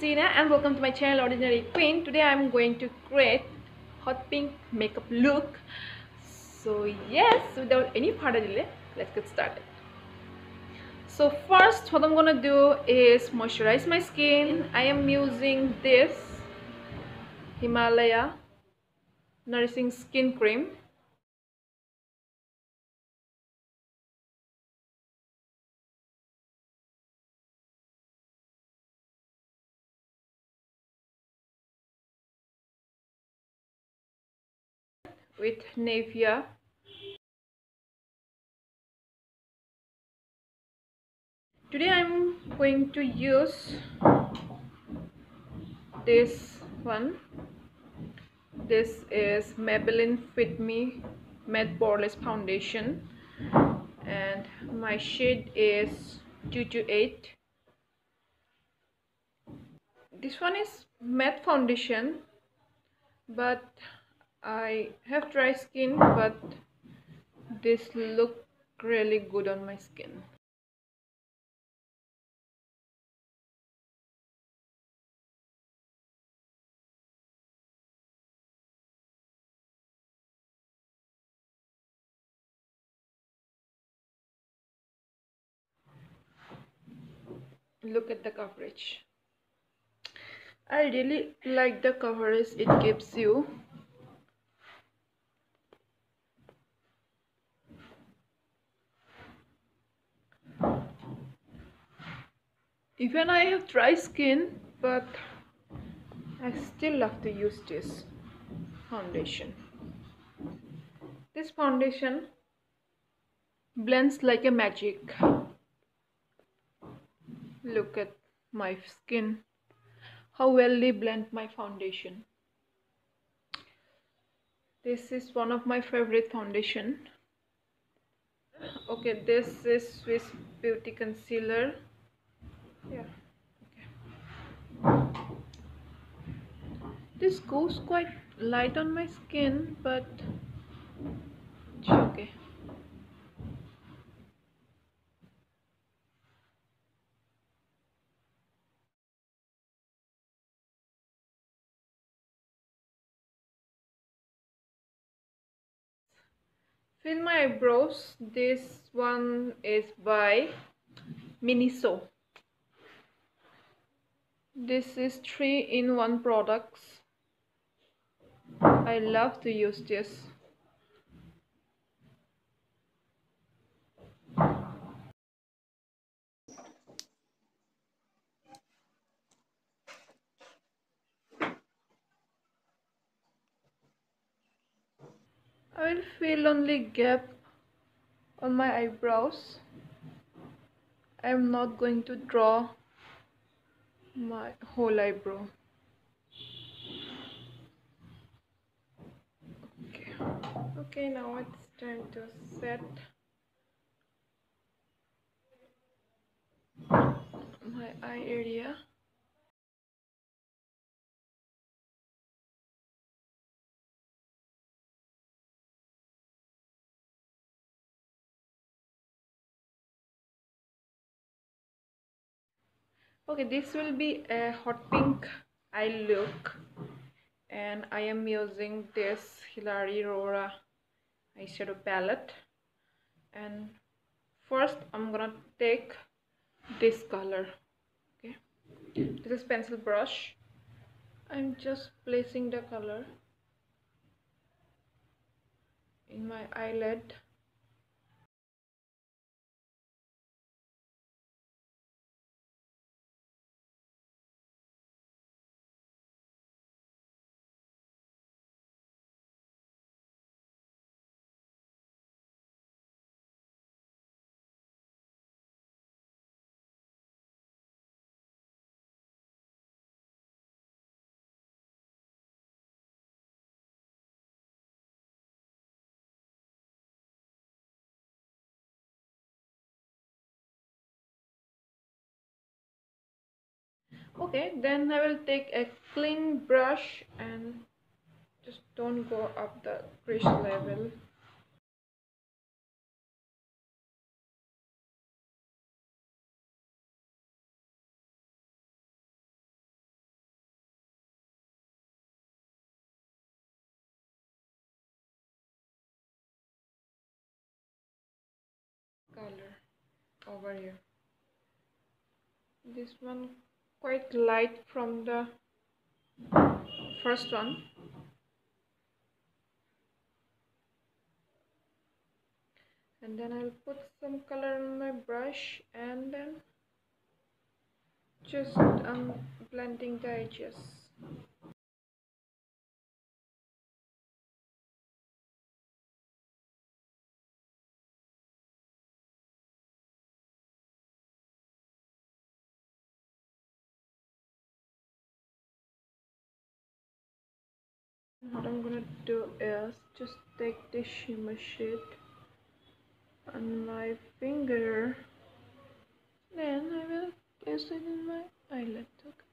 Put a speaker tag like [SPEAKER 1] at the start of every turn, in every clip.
[SPEAKER 1] Hello everyone, this Tina and welcome to my channel Ordinary Queen. Today I'm going to create hot pink makeup look. So yes, without any further delay, let's get started. So first what I'm gonna do is moisturize my skin. I am using this Himalaya Nourishing Skin Cream with Nivea today I'm going to use this one. This is Maybelline Fit Me Matte Poreless Foundation. And my shade is 228 this one is matte foundation but I have dry skin but this look really good on my skin. Look at the coverage. I really like the coverage it gives you even I have dry skin but I still love to use this foundation. This foundation blends like a magic. Look at my skin how well they blend my foundation. This is one of my favorite foundation. Okay this is Swiss Beauty concealer yeah. Okay this goes quite light on my skin but it's okay. Fill my eyebrows. This one is by Miniso this is three in one products. I love to use this. I will fill only gap on my eyebrows. I am not going to draw my whole eyebrow. Okay. Okay now it's time to set my eye area okay this will be a hot pink eye look. And I am using this Hilary Rhoda eyeshadow palette. And first I'm gonna take this color okay? This is pencil brush. I'm just placing the color in my eyelid okay then I will take a clean brush and just don't go up the crease level. Color over here. This one quite light from the first one. And then I'll put some color on my brush and then just um, blending the edges what I'm gonna do is just take the shimmer shade on my finger. Then I will place it in my eyelid okay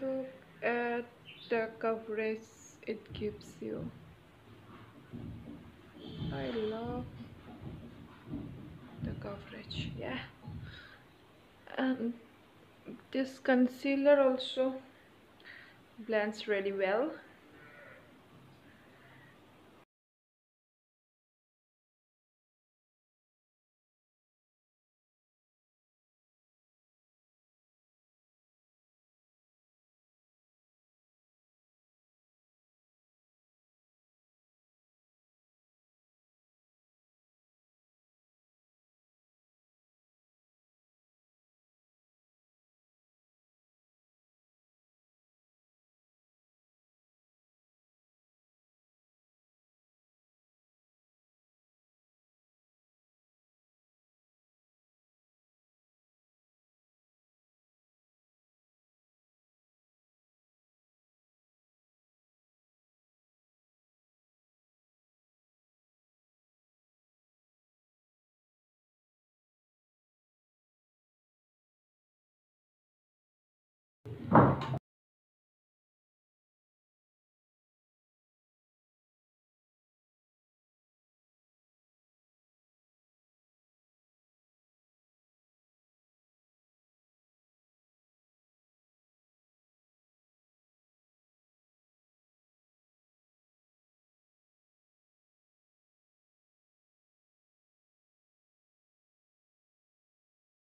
[SPEAKER 1] look at the coverage it gives you. I love the coverage yeah. And this concealer also blends really well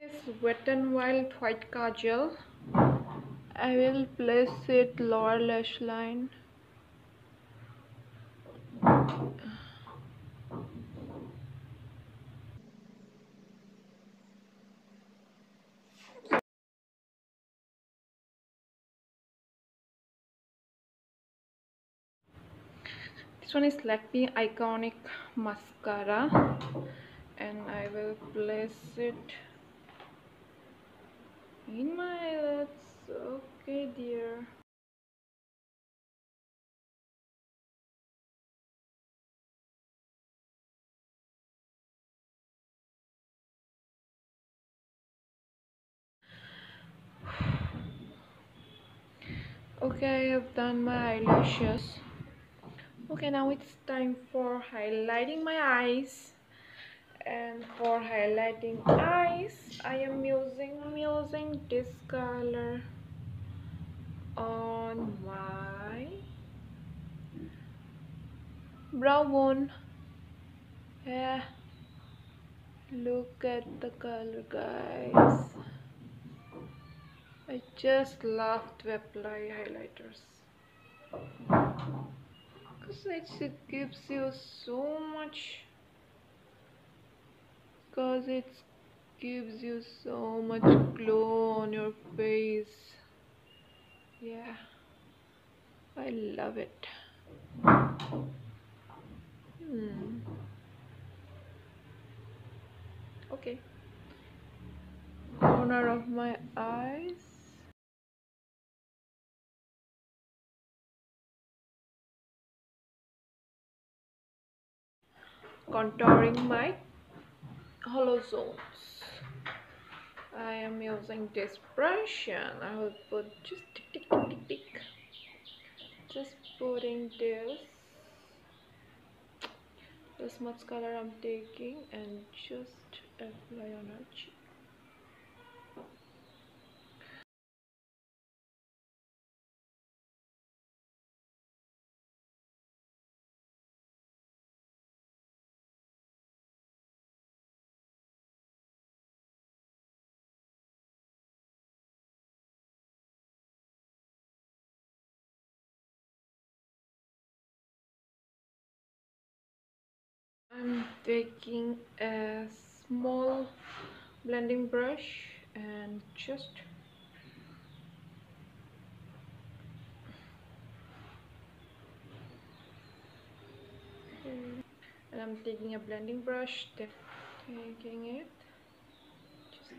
[SPEAKER 1] this wet n wild white kajal I will place it lower lash line. This one is Lakme iconic mascara and I will place it in my okay dear. Okay I have done my eyelashes. Okay now it's time for highlighting my eyes. And for highlighting eyes I am using using this color on my brow bone. Yeah. Look at the color guys. I just love to apply highlighters. Because it gives you so much. Because it gives you so much glow on your face yeah. I love it. Hmm. okay. Corner of my eyes. Contouring my hollow zones I am using this brush and I will put just tick tick putting this this much color I'm taking and just apply on her cheek I'm taking a small blending brush and just and I'm taking a blending brush taking it just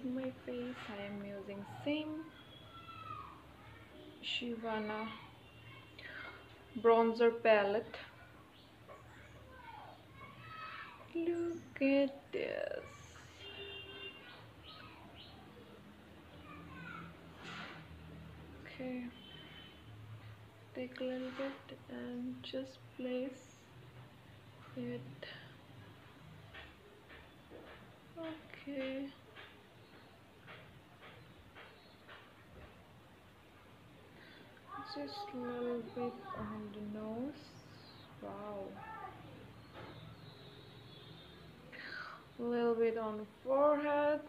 [SPEAKER 1] for my face I am using same Shivana bronzer palette. Look at this. Okay. Take a little bit and just place it. Okay just a little bit on the nose. Wow. A little bit on the forehead.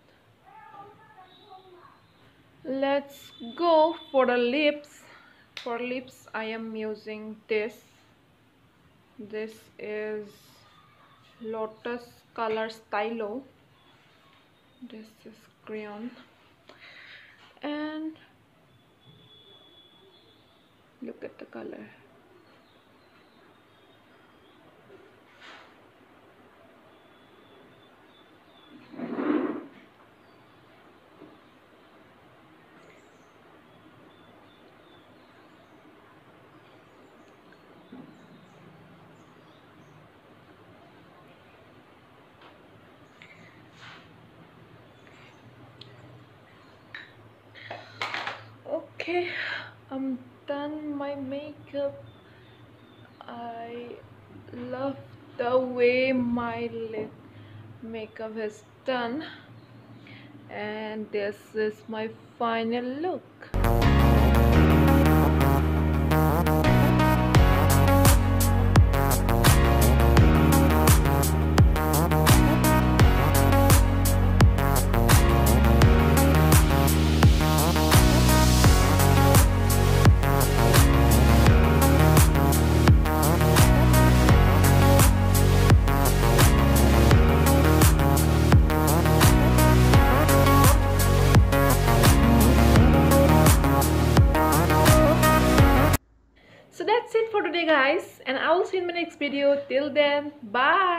[SPEAKER 1] Let's go for the lips. For lips I am using this. This is lotus color stylo. This is crayon. And look at the color. Okay I'm done my makeup. I love the way my lip makeup is done. And this is my final look video. Till then bye